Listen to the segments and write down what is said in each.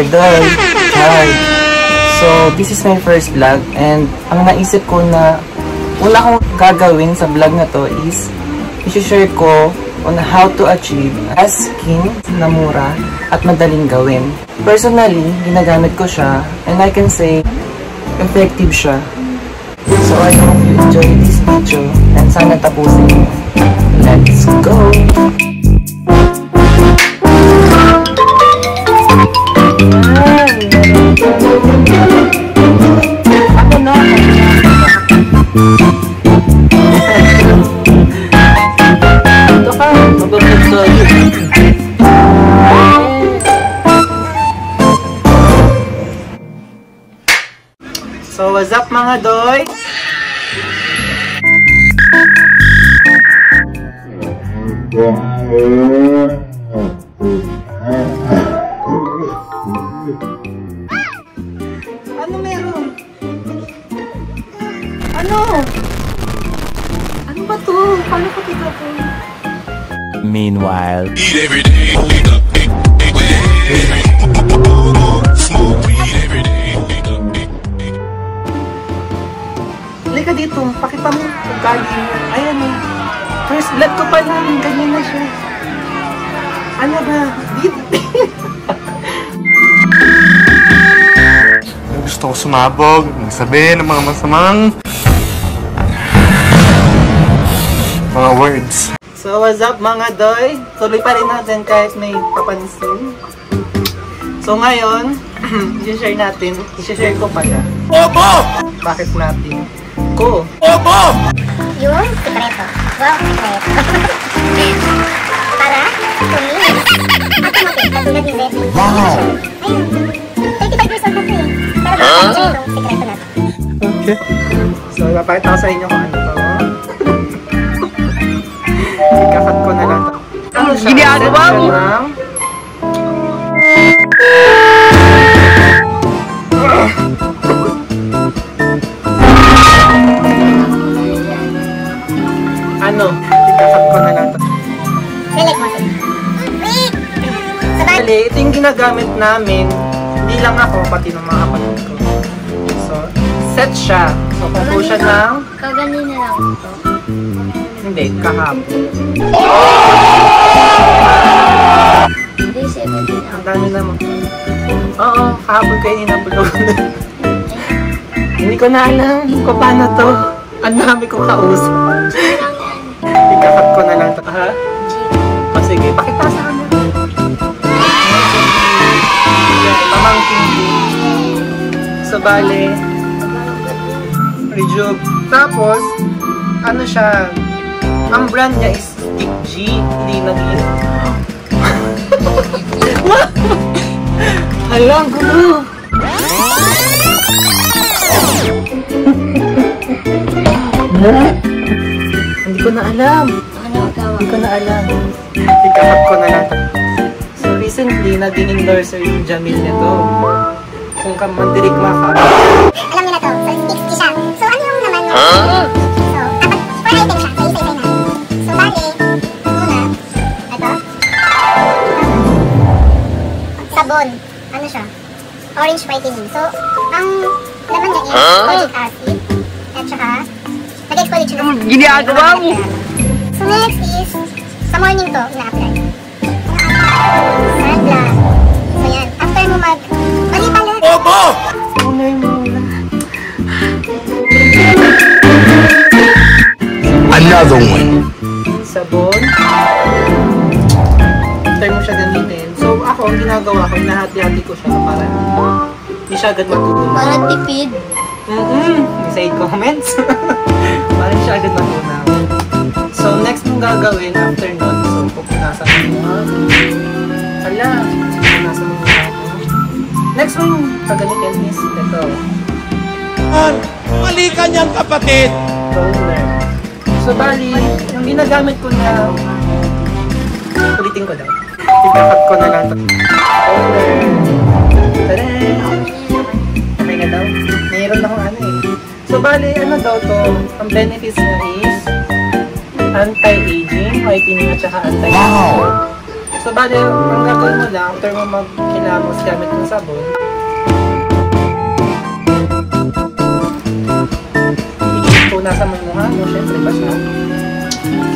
your doll. Char. So, this is my first vlog and ang naisip ko na una kong gagawin sa vlog na to is i-share ko on how to achieve a skin na mura at madaling gawin. Personally, ginagamit ko siya and I can say effective siya. So I hope you enjoy this video and sana tapusin. Let's go! Mga doy? Ano meron? Ano? Ano ba to? Paano ko tignan to? Meanwhile, Eat every day. Wake up, big, big, big. Smoke Halika dito, pakita mo yung kagi mo. Ayan o. First blood ko pa lang, ganyan na siya. Ano ba? Dito. Gusto ko sumabog, magsabi ng mga masamang mga words. So, what's up mga doy? Tuloy pa rin natin kahit may papansin. So, ngayon, i-share natin, i-share ko pala. Opo! Bakit natin? Ko. Opo! Yung sikreto. Wow, sikreto. Para tumilis. Automatic, katulad ni Zeddy. Wow! Ayun. 35 years old na to eh. Pero huh? sikreto natin? Okay. So, ipapakita ko sa inyo kung ano to. Ikakat ko na lang to. Ano siya? Ginagawa mo? Ginagamit namin. Hindi lang ako, pati ng mga kapatid ko. So, set siya. So, kukuha siya ng... Kaganin na lang ito. Hindi, kahapon. Hindi, 17 Ang dami naman. Oo, kahapon kayo inupload. Hindi ko na alam kung paano to. Ang dami kong kausap. So, bale, rejuve. Tapos, ano siya, ang brand niya is Stick G. Hindi naging... Hala, ang gulo. Hindi ko na alam. Hindi ko na alam. Ikakat ko na lang. So recently, naging endorser yung Jamil nito. Ka mandirigma ka. Alam niyo na to. So, 60 siya. So, ano yung naman no? So, apat, 4 item siya. So, isa-isa na. So, bali, una, ito. Sabon. Ano siya? Orange whitening. So, ang laman niya is folic acid. At saka, nag-exfoliate siya ng Ginagawa mo! So, next is, sa morning to, ina-apply. Sunglass. So, yan. After mo mag... Mali pala! Opo! Unay muna. Another one. Sabon. After mo siya gamitin. So ako, ang ginagawa ko, hinahati-hati ko siya para hindi siya agad matutunan. Parang tipid. Mm-mm. Side comments. para hindi siya agad matutunan. So next mong gagawin after nun, so pupunasan mo. Hala, Next mong gagamitin is ito. Mali ka niyang kapatid. toner. So, bali, yung ginagamit ko na, ulitin ko daw. Ikakat ko na lang ito. Toner. Tada! Okay na daw. Mayroon akong ano eh. So, bali, ano daw to, ang benefits niya is anti-aging, whitening at saka anti-aging. So, bali, ang gagawin mo lang, after mo mag hinamos gamit ng sabon. Punasan mo yung mo, syempre ba siya?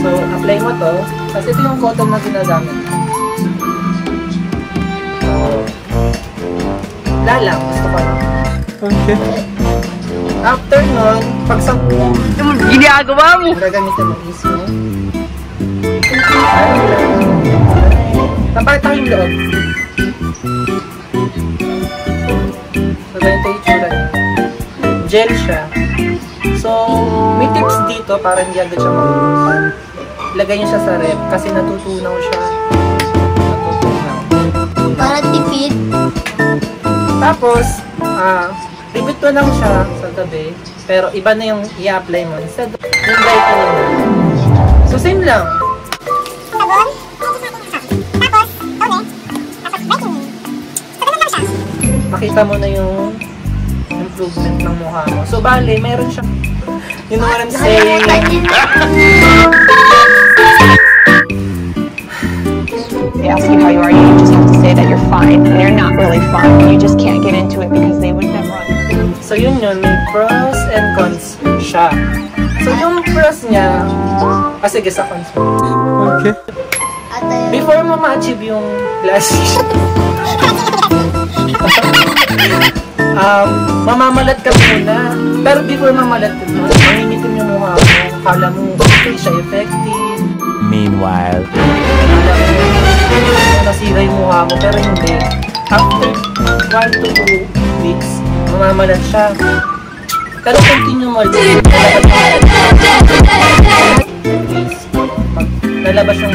So, apply mo to. Kasi ito yung cotton na ginagamit. Lalang, gusto ko lang. Okay. After nun, pag sa Ginagawa mo! gagamitin mo is yung Napakita ko yung loob. Gel siya. So, may tips dito para hindi agad siya maubos. Lagay niyo siya sa rep kasi natutunaw siya. Natutunaw. Para tipid. Tapos, ah, repeat mo lang siya sa gabi. Pero iba na yung i-apply mo. Instead, yung brightening mo. So, same lang. Sabon. Tapos, tone. Tapos, brightening. So, ganun lang siya. makita mo na yung improvement ng mukha mo. So, bale, meron siyang, you know what I'm saying? They ask you how you are, you just have to say that you're fine. And you're not really fine. You just can't get into it because they would never understand. So, yun yun, may pros and cons siya. So, yung pros niya, ah, sige, sa cons mo. Okay. Before mo ma-achieve yung lashes, um, mamamalat ka muna. Pero before mamalat ka mo, mangingitim yung mukha mo. Akala mo, hindi siya effective. Meanwhile. nasira yung mukha mo, pero hindi. After 1 to 2 weeks, mamamalat siya. Pero continue mo lalabas yung...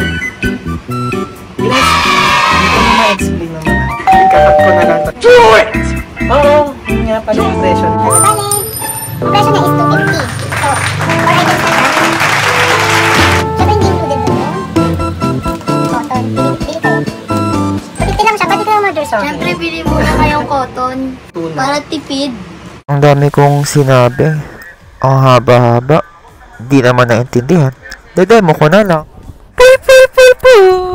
Yes, hindi ko na ma-explain naman. Kakat ko na lang. Do it! Oo, nga pala yung impression. So, bale, presyo niya is 250. So, for item sa Siyempre, hindi included yung cotton. Bili, bili kayo. So, 50 lang siya. Kayo order sa akin. Siyempre, bili muna kayong cotton Tuna. para tipid. Ang dami kong sinabi. Ang haba-haba. Di naman naintindihan. Dademo ko na lang. Puy, puy, puy, puy!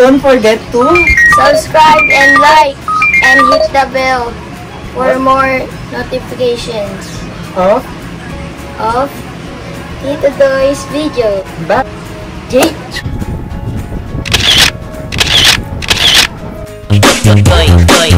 Don't forget to Subscribe and like and hit the bell for more notifications off, of Tito Doy's video. Jake! Toy, toy,